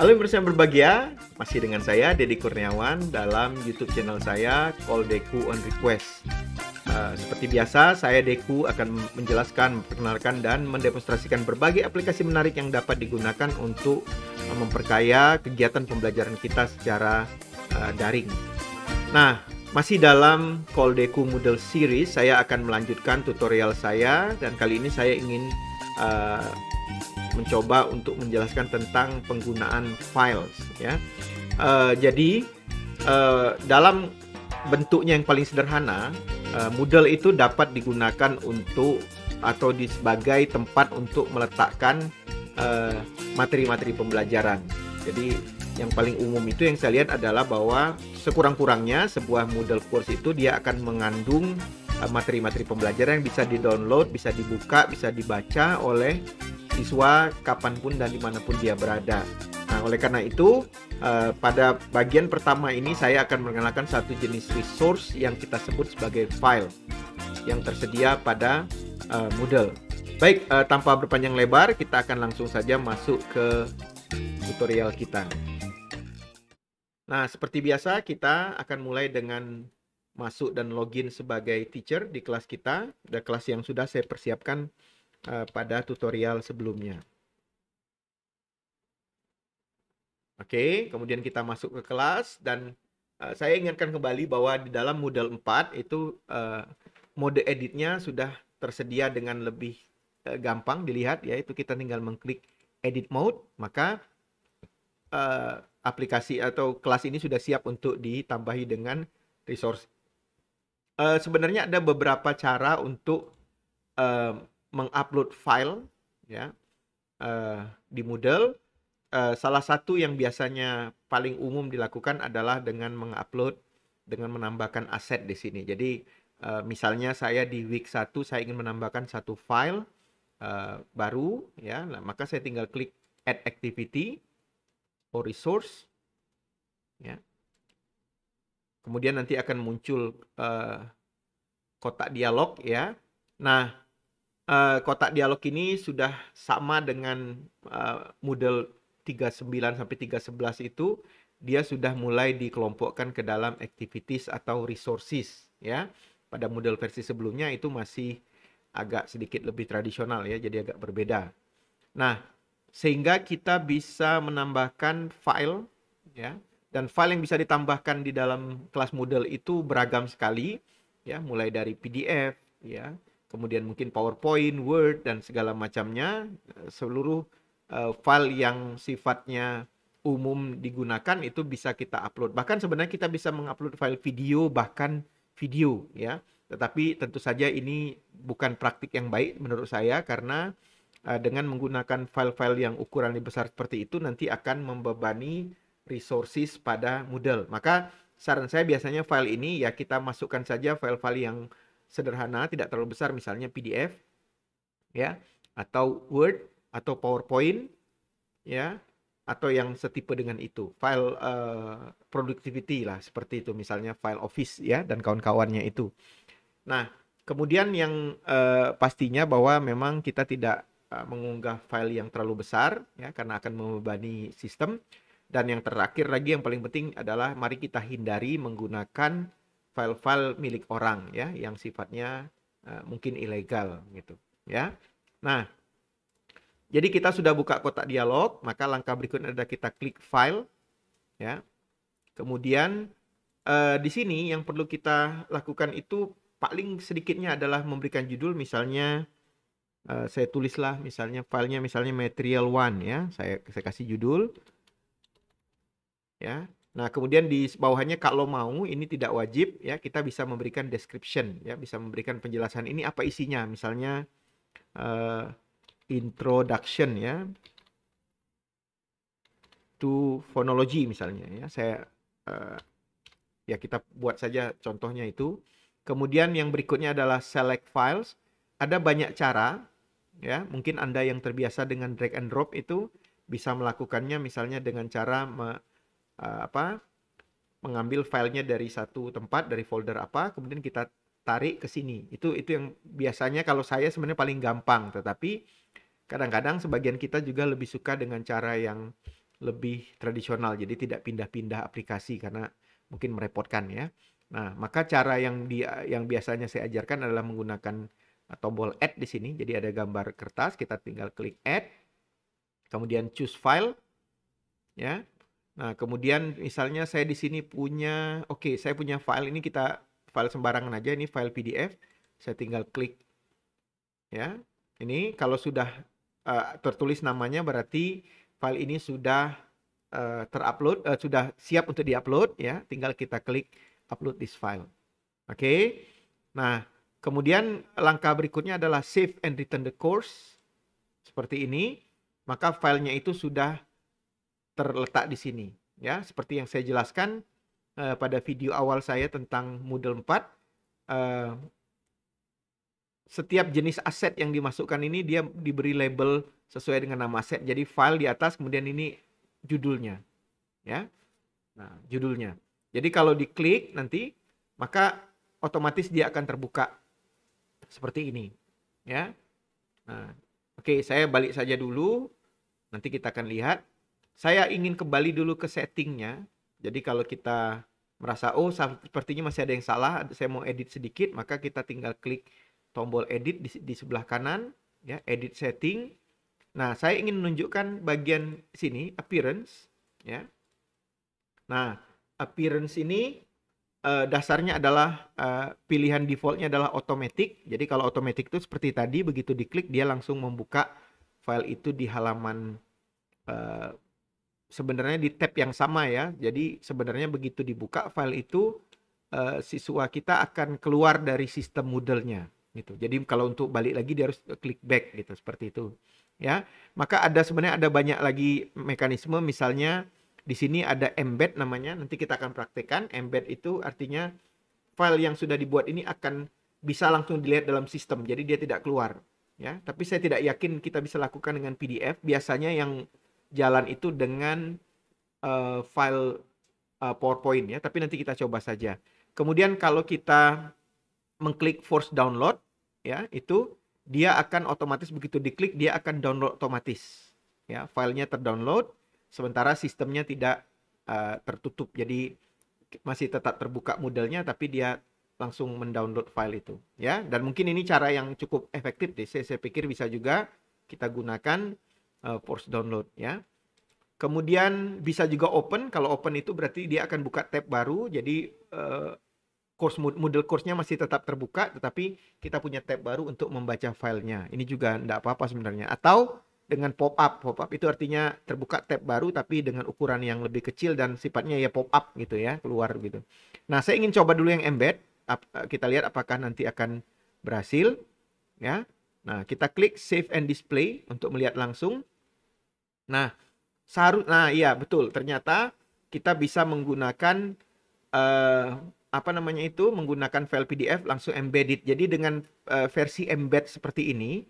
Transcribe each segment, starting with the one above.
Halo yang berbahagia, masih dengan saya Dedi Kurniawan dalam YouTube channel saya Call Deku on Request. Uh, seperti biasa, saya Deku akan menjelaskan, memperkenalkan dan mendemonstrasikan berbagai aplikasi menarik yang dapat digunakan untuk uh, memperkaya kegiatan pembelajaran kita secara uh, daring. Nah, masih dalam Call Deku Moodle Series, saya akan melanjutkan tutorial saya dan kali ini saya ingin uh, mencoba untuk menjelaskan tentang penggunaan files ya. Uh, jadi uh, dalam bentuknya yang paling sederhana, uh, Moodle itu dapat digunakan untuk atau di sebagai tempat untuk meletakkan materi-materi uh, pembelajaran. Jadi yang paling umum itu yang saya lihat adalah bahwa sekurang-kurangnya sebuah Moodle course itu dia akan mengandung materi-materi pembelajaran yang bisa di-download, bisa dibuka, bisa dibaca oleh siswa kapan pun dan di mana pun dia berada. Nah, oleh karena itu, uh, pada bagian pertama ini saya akan mengenalkan satu jenis resource yang kita sebut sebagai file yang tersedia pada uh, Moodle. Baik, uh, tanpa berpanjang lebar, kita akan langsung saja masuk ke tutorial kita. Nah, seperti biasa, kita akan mulai dengan masuk dan login sebagai teacher di kelas kita, ada kelas yang sudah saya persiapkan uh, pada tutorial sebelumnya. Oke, kemudian kita masuk ke kelas dan uh, saya ingatkan kembali bahwa di dalam Moodle 4 itu uh, mode editnya sudah tersedia dengan lebih uh, gampang dilihat yaitu kita tinggal mengklik edit mode maka uh, aplikasi atau kelas ini sudah siap untuk ditambahi dengan resource. Uh, sebenarnya ada beberapa cara untuk uh, mengupload file ya uh, di Moodle. Uh, salah satu yang biasanya paling umum dilakukan adalah dengan mengupload dengan menambahkan aset di sini. Jadi uh, misalnya saya di week 1 saya ingin menambahkan satu file uh, baru ya, nah, maka saya tinggal klik add activity or resource ya. Kemudian nanti akan muncul uh, kotak dialog ya. Nah, uh, kotak dialog ini sudah sama dengan uh, Moodle 39 sampai 311 itu dia sudah mulai dikelompokkan ke dalam activities atau resources ya. Pada Moodle versi sebelumnya itu masih agak sedikit lebih tradisional ya, jadi agak berbeda. Nah, sehingga kita bisa menambahkan file ya dan file yang bisa ditambahkan di dalam kelas Moodle itu beragam sekali ya, mulai dari PDF ya, kemudian mungkin PowerPoint, Word dan segala macamnya seluruh uh, file yang sifatnya umum digunakan itu bisa kita upload. Bahkan sebenarnya kita bisa mengupload file video bahkan video ya. Tetapi tentu saja ini bukan praktik yang baik menurut saya karena uh, dengan menggunakan file-file yang ukuran besar seperti itu nanti akan membebani resources pada Moodle. Maka saran saya biasanya file ini ya kita masukkan saja file-file yang sederhana, tidak terlalu besar, misalnya PDF, ya, atau Word, atau PowerPoint, ya, atau yang setipe dengan itu, file uh, productivity lah, seperti itu, misalnya file Office, ya, dan kawan-kawannya itu. Nah, kemudian yang uh, pastinya bahwa memang kita tidak uh, mengunggah file yang terlalu besar, ya, karena akan membebani sistem. Dan yang terakhir lagi yang paling penting adalah mari kita hindari menggunakan file-file milik orang ya yang sifatnya uh, mungkin ilegal gitu ya. Nah, jadi kita sudah buka kotak dialog, maka langkah berikutnya adalah kita klik file ya. Kemudian uh, di sini yang perlu kita lakukan itu paling sedikitnya adalah memberikan judul misalnya uh, saya tulislah misalnya filenya misalnya material one ya. Saya saya kasih judul ya Nah, kemudian di bawahnya kalau mau ini tidak wajib ya, kita bisa memberikan description ya, bisa memberikan penjelasan ini apa isinya. Misalnya uh, introduction ya to phonology misalnya ya. Saya uh, ya kita buat saja contohnya itu. Kemudian yang berikutnya adalah select files. Ada banyak cara ya. Mungkin Anda yang terbiasa dengan drag and drop itu bisa melakukannya misalnya dengan cara uh, apa mengambil filenya dari satu tempat dari folder apa kemudian kita tarik ke sini itu itu yang biasanya kalau saya sebenarnya paling gampang tetapi kadang-kadang sebagian kita juga lebih suka dengan cara yang lebih tradisional. Jadi tidak pindah-pindah aplikasi karena mungkin merepotkan ya. Nah, maka cara yang dia yang biasanya saya ajarkan adalah menggunakan tombol add di sini. Jadi ada gambar kertas, kita tinggal klik add. Kemudian choose file ya. Nah, kemudian misalnya saya di sini punya oke, okay, saya punya file ini kita file sembarangan aja ini file PDF. Saya tinggal klik ya. Ini kalau sudah uh, tertulis namanya berarti file ini sudah uh, terupload, uh, sudah siap untuk diupload ya. Tinggal kita klik upload this file. Oke. Okay? Nah, kemudian langkah berikutnya adalah save and return the course. Seperti ini. Maka filenya itu sudah terletak di sini ya. Seperti yang saya jelaskan uh, pada video awal saya tentang Moodle 4 uh, setiap jenis aset yang dimasukkan ini dia diberi label sesuai dengan nama aset. Jadi file di atas kemudian ini judulnya. Ya. Nah, judulnya. Jadi kalau diklik nanti maka otomatis dia akan terbuka seperti ini. Ya. Nah, oke, saya balik saja dulu. Nanti kita akan lihat. Saya ingin kembali dulu ke settingnya. Jadi kalau kita merasa oh sepertinya masih ada yang salah, saya mau edit sedikit, maka kita tinggal klik tombol edit di, di sebelah kanan ya edit setting. Nah saya ingin menunjukkan bagian sini appearance ya. Nah appearance ini uh, dasarnya adalah uh, pilihan defaultnya adalah automatic jadi kalau automatic itu seperti tadi begitu diklik dia langsung membuka file itu di halaman uh, sebenarnya di tab yang sama ya jadi sebenarnya begitu dibuka file itu uh, siswa kita akan keluar dari sistem Moodle-nya gitu. Jadi kalau untuk balik lagi dia harus klik back gitu seperti itu. Ya. Maka ada sebenarnya ada banyak lagi mekanisme misalnya di sini ada embed namanya. Nanti kita akan praktekkan. Embed itu artinya file yang sudah dibuat ini akan bisa langsung dilihat dalam sistem. Jadi dia tidak keluar, ya. Tapi saya tidak yakin kita bisa lakukan dengan PDF. Biasanya yang jalan itu dengan uh, file uh, PowerPoint ya, tapi nanti kita coba saja. Kemudian kalau kita mengklik force download ya itu dia akan otomatis begitu diklik dia akan download otomatis. Ya filenya terdownload sementara sistemnya tidak uh, tertutup. Jadi masih tetap terbuka modelnya tapi dia langsung mendownload file itu ya. Dan mungkin ini cara yang cukup efektif deh. Saya, saya pikir bisa juga kita gunakan uh, force download ya kemudian bisa juga open kalau open itu berarti dia akan buka tab baru jadi uh, course Moodle course-nya masih tetap terbuka tetapi kita punya tab baru untuk membaca filenya. Ini juga tidak apa-apa sebenarnya. Atau dengan pop up. Pop up itu artinya terbuka tab baru tapi dengan ukuran yang lebih kecil dan sifatnya ya pop up gitu ya, keluar gitu. Nah, saya ingin coba dulu yang embed. Kita lihat apakah nanti akan berhasil ya. Nah, kita klik save and display untuk melihat langsung. Nah, seharus nah iya betul. Ternyata kita bisa menggunakan uh, apa namanya itu menggunakan file PDF langsung embedded. Jadi dengan uh, versi embed seperti ini,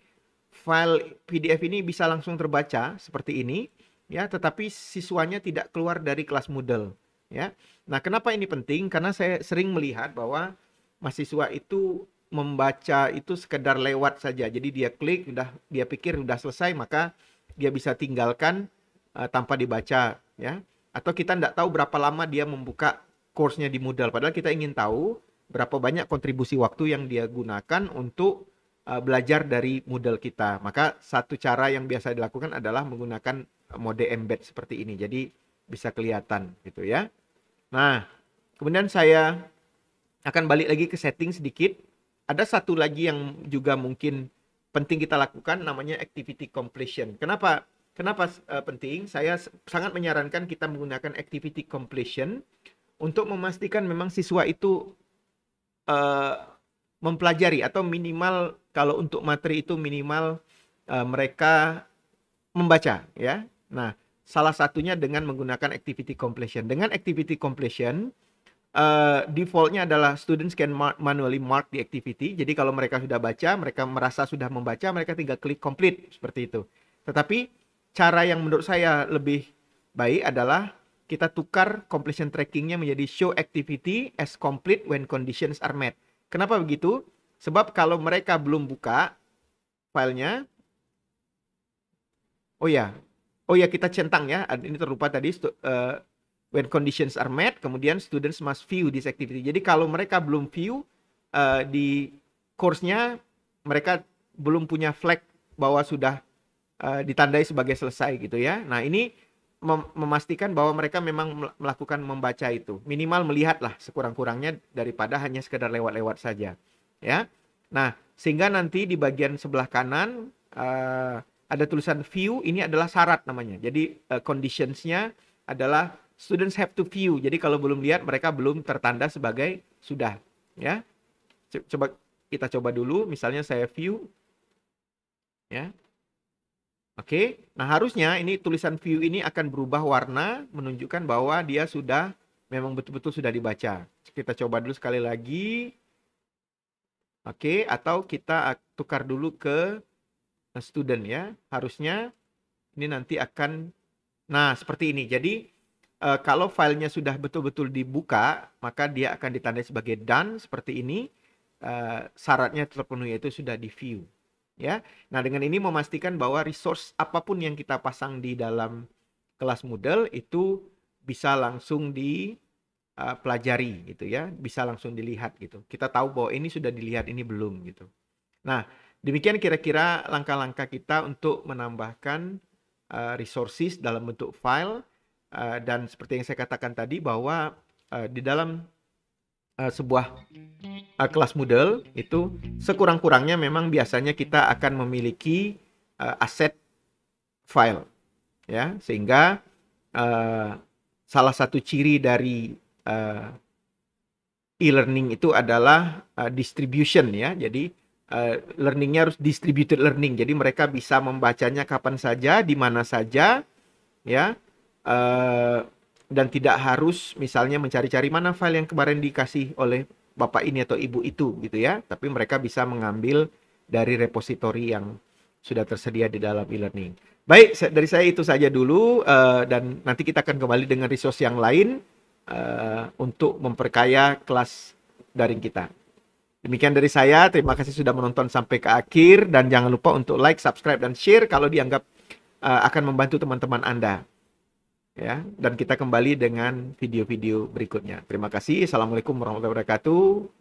file PDF ini bisa langsung terbaca seperti ini, ya. Tetapi siswanya tidak keluar dari kelas Moodle, ya. Nah, kenapa ini penting? Karena saya sering melihat bahwa mahasiswa itu membaca itu sekedar lewat saja. Jadi dia klik, udah dia pikir udah selesai, maka dia bisa tinggalkan uh, tanpa dibaca, ya. Atau kita tidak tahu berapa lama dia membuka course-nya di Moodle. Padahal kita ingin tahu berapa banyak kontribusi waktu yang dia gunakan untuk uh, belajar dari Moodle kita. Maka satu cara yang biasa dilakukan adalah menggunakan mode embed seperti ini. Jadi bisa kelihatan gitu ya. Nah, kemudian saya akan balik lagi ke setting sedikit. Ada satu lagi yang juga mungkin penting kita lakukan namanya activity completion. Kenapa? Kenapa uh, penting? Saya sangat menyarankan kita menggunakan activity completion untuk memastikan memang siswa itu uh, mempelajari atau minimal kalau untuk materi itu minimal uh, mereka membaca ya. Nah, salah satunya dengan menggunakan activity completion. Dengan activity completion uh, defaultnya adalah students can manually mark the activity. Jadi kalau mereka sudah baca, mereka merasa sudah membaca, mereka tinggal klik complete seperti itu. Tetapi cara yang menurut saya lebih baik adalah kita tukar completion trackingnya menjadi show activity as complete when conditions are met. Kenapa begitu? Sebab kalau mereka belum buka filenya, oh ya, oh ya kita centang ya, ini terlupa tadi uh, when conditions are met, kemudian students must view this activity. Jadi kalau mereka belum view uh, di course-nya, mereka belum punya flag bahwa sudah uh, ditandai sebagai selesai gitu ya. Nah ini mem memastikan bahwa mereka memang melakukan membaca itu, minimal melihatlah sekurang-kurangnya daripada hanya sekedar lewat-lewat saja, ya. Nah sehingga nanti di bagian sebelah kanan uh, ada tulisan view ini adalah syarat namanya. Jadi uh, conditionsnya adalah students have to view. Jadi kalau belum lihat mereka belum tertanda sebagai sudah. Ya, coba kita coba dulu. Misalnya saya view. Ya, Oke, nah harusnya ini tulisan view ini akan berubah warna menunjukkan bahwa dia sudah memang betul-betul sudah dibaca. Kita coba dulu sekali lagi. Oke, atau kita tukar dulu ke student ya. Harusnya ini nanti akan nah seperti ini. Jadi uh, kalau filenya sudah betul-betul dibuka, maka dia akan ditandai sebagai done seperti ini. Uh, syaratnya terpenuhi yaitu sudah di view. Ya. Nah, dengan ini memastikan bahwa resource apa pun yang kita pasang di dalam kelas Moodle itu bisa langsung dipelajari uh, gitu ya, bisa langsung dilihat gitu. Kita tahu bahwa ini sudah dilihat, ini belum gitu. Nah, Demikian kira-kira langkah-langkah kita untuk menambahkan uh, resources dalam bentuk file uh, dan seperti yang saya katakan tadi bahwa uh, di dalam uh, sebuah uh, kelas Moodle itu sekurang-kurangnya memang biasanya kita akan memiliki uh, aset file ya sehingga uh, salah satu ciri dari uh, e-learning itu adalah uh, distribution ya jadi uh, learningnya harus distributed learning. Jadi mereka bisa membacanya kapan saja, di mana saja, ya. Uh, dan tidak harus misalnya mencari-cari mana file yang kemarin dikasih oleh bapak ini atau ibu itu gitu ya. Tapi mereka bisa mengambil dari repositori yang sudah tersedia di dalam e-learning. Baik, dari saya itu saja dulu uh, dan nanti kita akan kembali dengan resource yang lain uh, untuk memperkaya kelas daring kita. Demikian dari saya, terima kasih sudah menonton sampai ke akhir dan jangan lupa untuk like, subscribe dan share kalau dianggap akan membantu teman-teman Anda. Ya, dan kita kembali dengan video-video berikutnya. Terima kasih. Assalamualaikum warahmatullahi wabarakatuh.